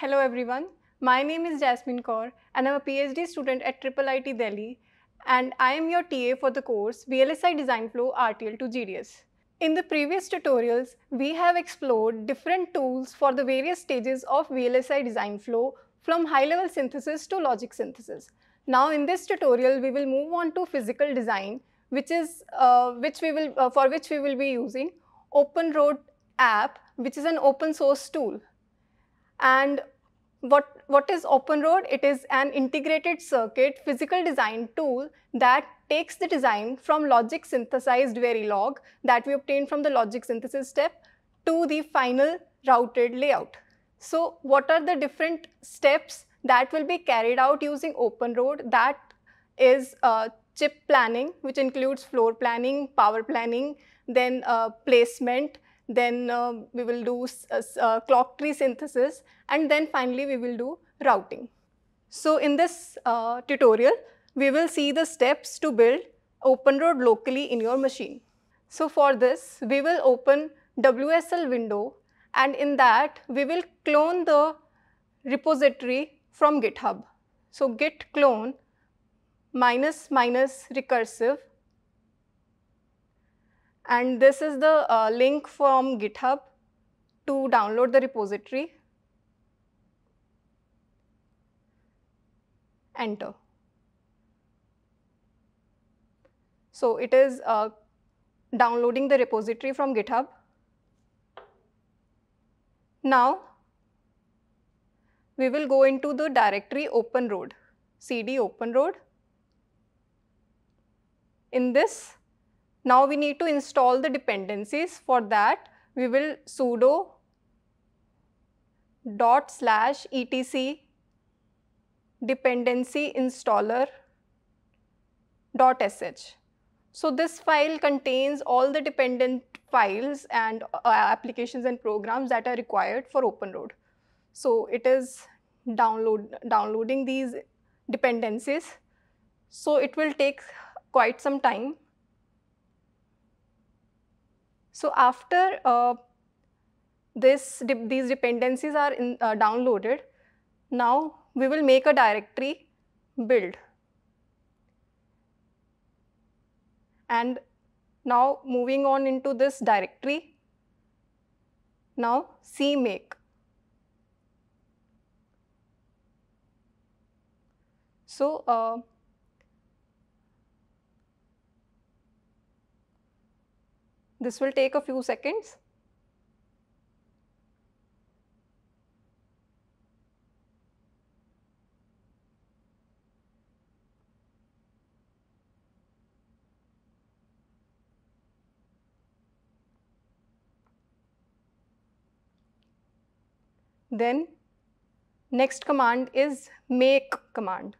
Hello everyone. My name is Jasmine Kaur and I'm a PhD student at IIIT Delhi and I am your TA for the course VLSI Design Flow RTL to GDS. In the previous tutorials, we have explored different tools for the various stages of VLSI design flow from high-level synthesis to logic synthesis. Now in this tutorial, we will move on to physical design, which is uh, which we will uh, for which we will be using OpenRoad app, which is an open source tool. And what, what is OpenRoad? It is an integrated circuit physical design tool that takes the design from logic synthesized Verilog that we obtained from the logic synthesis step to the final routed layout. So what are the different steps that will be carried out using OpenRoad? That is uh, chip planning, which includes floor planning, power planning, then uh, placement, then uh, we will do uh, uh, clock tree synthesis, and then finally we will do routing. So in this uh, tutorial, we will see the steps to build OpenRoad locally in your machine. So for this, we will open WSL window and in that we will clone the repository from GitHub. So git clone minus minus recursive and this is the uh, link from GitHub to download the repository. Enter. So it is uh, downloading the repository from GitHub. Now, we will go into the directory open road, cd open road. In this, now we need to install the dependencies. For that, we will sudo dot slash etc dependency installer dot sh. So this file contains all the dependent files and uh, applications and programs that are required for OpenRoad. So it is download downloading these dependencies. So it will take quite some time so after uh, this these dependencies are in, uh, downloaded, now we will make a directory build. And now moving on into this directory, now cmake. So uh, This will take a few seconds. Then next command is make command.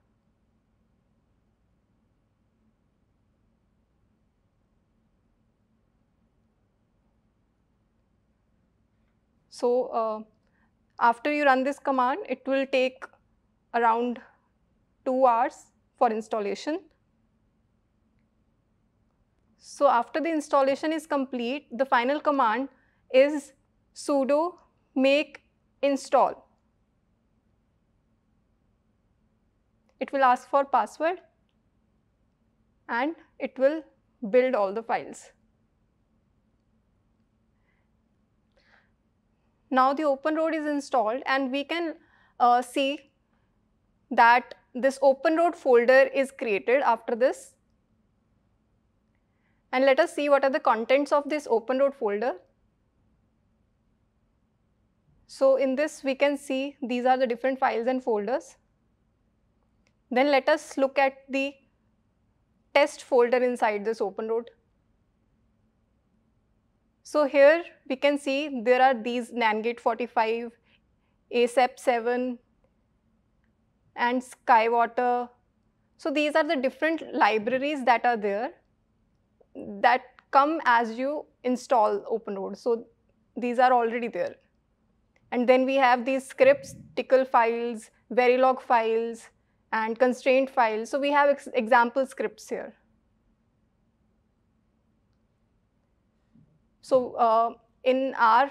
So uh, after you run this command, it will take around 2 hours for installation. So after the installation is complete, the final command is sudo make install. It will ask for password and it will build all the files. Now the OpenRoad is installed and we can uh, see that this OpenRoad folder is created after this. And let us see what are the contents of this OpenRoad folder. So in this we can see these are the different files and folders. Then let us look at the test folder inside this OpenRoad. So here we can see there are these NANGate 45, ASAP 7 and Skywater. So these are the different libraries that are there that come as you install OpenRoad. So these are already there. And then we have these scripts, Tcl files, Verilog files, and constraint files. So we have ex example scripts here. So uh, in our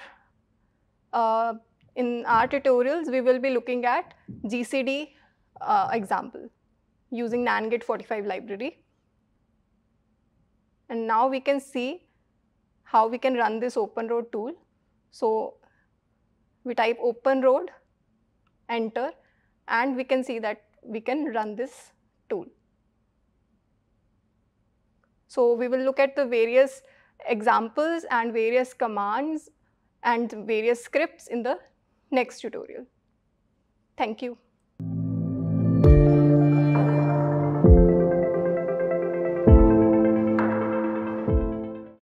uh, In our tutorials, we will be looking at GCD uh, example using NANGate 45 library. And now we can see how we can run this OpenRoad tool. So we type OpenRoad, enter, and we can see that we can run this tool. So we will look at the various examples and various commands and various scripts in the next tutorial. Thank you.